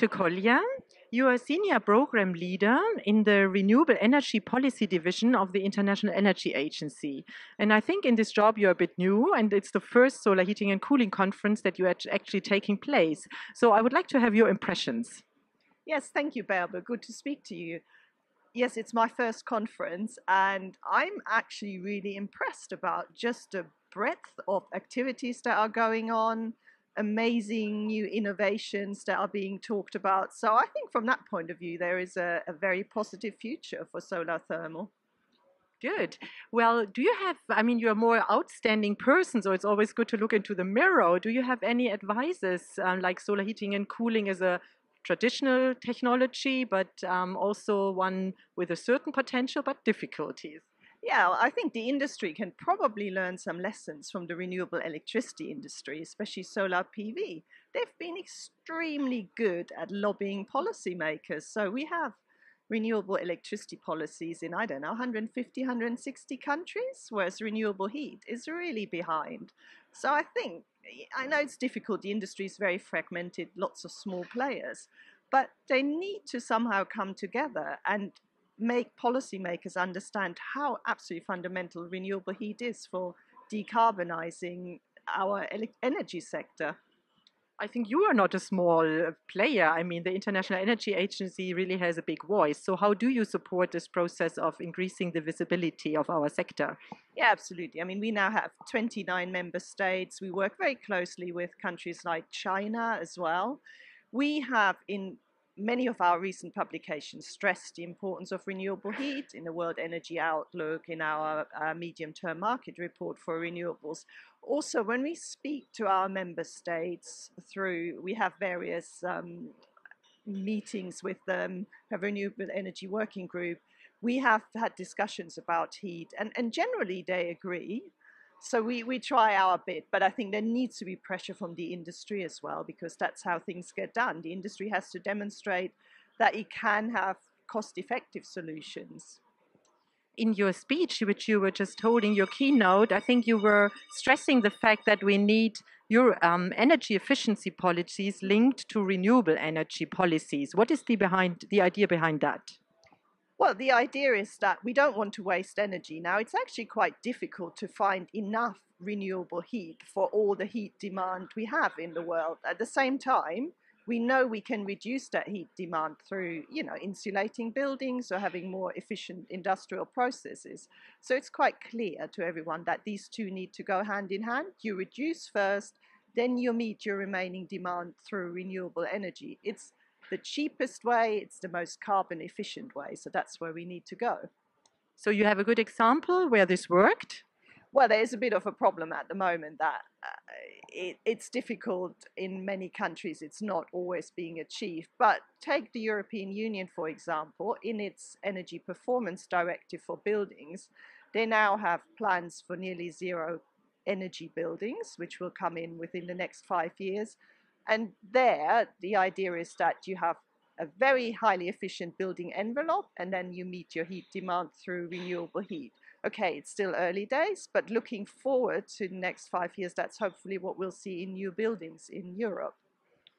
Ute Collier. You are senior program leader in the Renewable Energy Policy Division of the International Energy Agency. And I think in this job you're a bit new, and it's the first solar heating and cooling conference that you're actually taking place. So I would like to have your impressions. Yes, thank you, Barbara. Good to speak to you. Yes, it's my first conference, and I'm actually really impressed about just the breadth of activities that are going on amazing new innovations that are being talked about. So I think from that point of view, there is a, a very positive future for solar thermal. Good. Well, do you have, I mean, you're a more outstanding person, so it's always good to look into the mirror. Do you have any advices um, like solar heating and cooling as a traditional technology, but um, also one with a certain potential but difficulties? Yeah, I think the industry can probably learn some lessons from the renewable electricity industry, especially solar PV. They've been extremely good at lobbying policymakers. So we have renewable electricity policies in, I don't know, 150, 160 countries, whereas renewable heat is really behind. So I think, I know it's difficult, the industry is very fragmented, lots of small players, but they need to somehow come together and make policymakers understand how absolutely fundamental renewable heat is for decarbonizing our energy sector. I think you are not a small player. I mean, the International Energy Agency really has a big voice. So, how do you support this process of increasing the visibility of our sector? Yeah, absolutely. I mean, we now have 29 member states. We work very closely with countries like China as well. We have in many of our recent publications stress the importance of renewable heat in the World Energy Outlook, in our medium term market report for renewables. Also, when we speak to our member states through, we have various um, meetings with them, a renewable energy working group. We have had discussions about heat, and, and generally they agree so we, we try our bit, but I think there needs to be pressure from the industry as well because that's how things get done. The industry has to demonstrate that it can have cost effective solutions. In your speech, which you were just holding, your keynote, I think you were stressing the fact that we need your um, energy efficiency policies linked to renewable energy policies. What is the behind the idea behind that? Well, the idea is that we don't want to waste energy. Now, it's actually quite difficult to find enough renewable heat for all the heat demand we have in the world. At the same time, we know we can reduce that heat demand through, you know, insulating buildings or having more efficient industrial processes. So it's quite clear to everyone that these two need to go hand in hand. You reduce first, then you meet your remaining demand through renewable energy. It's the cheapest way, it's the most carbon efficient way. So that's where we need to go. So you have a good example where this worked? Well, there is a bit of a problem at the moment that uh, it, it's difficult in many countries. It's not always being achieved. But take the European Union, for example, in its Energy Performance Directive for buildings, they now have plans for nearly zero energy buildings, which will come in within the next five years. And there, the idea is that you have a very highly efficient building envelope and then you meet your heat demand through renewable heat. Okay, it's still early days, but looking forward to the next five years, that's hopefully what we'll see in new buildings in Europe.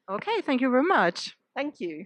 Okay, thank you very much. Thank you.